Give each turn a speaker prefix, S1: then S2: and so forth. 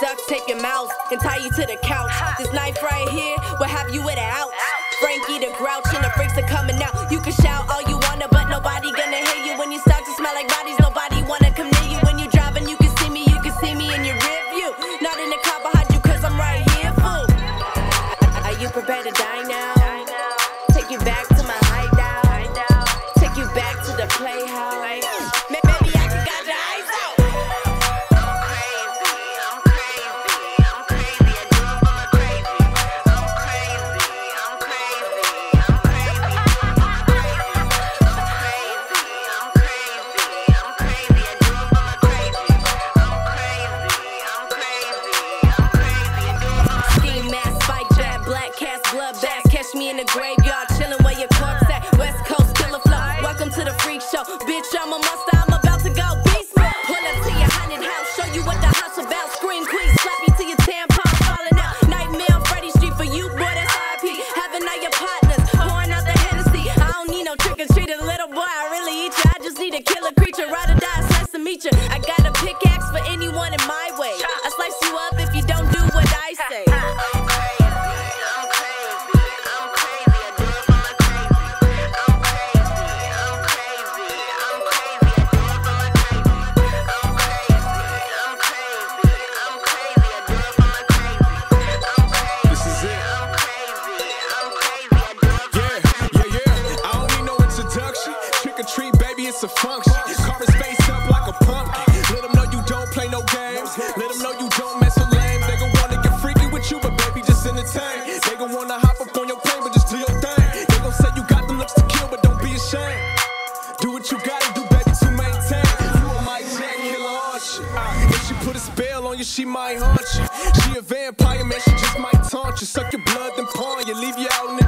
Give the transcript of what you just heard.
S1: duct tape your mouth and tie you to the couch. This knife right here will have you with an out. Frankie the grouch and the freaks are coming out. You can shout all you wanna, but nobody gonna hear you. When you start to smell like bodies, nobody wanna come near you. When you driving, you can see me, you can see me in your rear view. Not in the car behind you, cause I'm right here, fool. Are you prepared to die now? Take you back to my Catch me in the graveyard, chillin' where your corpse at. West Coast killer flow. Welcome to the freak show. Bitch, I'm a monster, I'm about to go beast mode. Pull up to your haunted house, show you what the house about. Scream queen, slap you to your tampon falling out. Nightmare on Freddy Street for you, boy, that's RP. Having all your partners, pouring out the Hennessy. I don't need no trick or treater, little boy, I really eat you. I just need a killer creature, ride or die, slice to meet you. I got a pickaxe for anyone in my way.
S2: It's a function. Car is face up like a pumpkin. Let them know you don't play no games. Let them know you don't mess with lames. They gon' wanna get freaky with you, but baby, just entertain. They gon' wanna hop up on your plane, but just do your thing. They gon' say you got the looks to kill, but don't be ashamed. Do what you gotta do, baby, to maintain. You a Mike Jack killer. Uh, if she put a spell on you, she might haunt you. She a vampire, man, she just might taunt you. Suck your blood, then pawn you, leave you out in the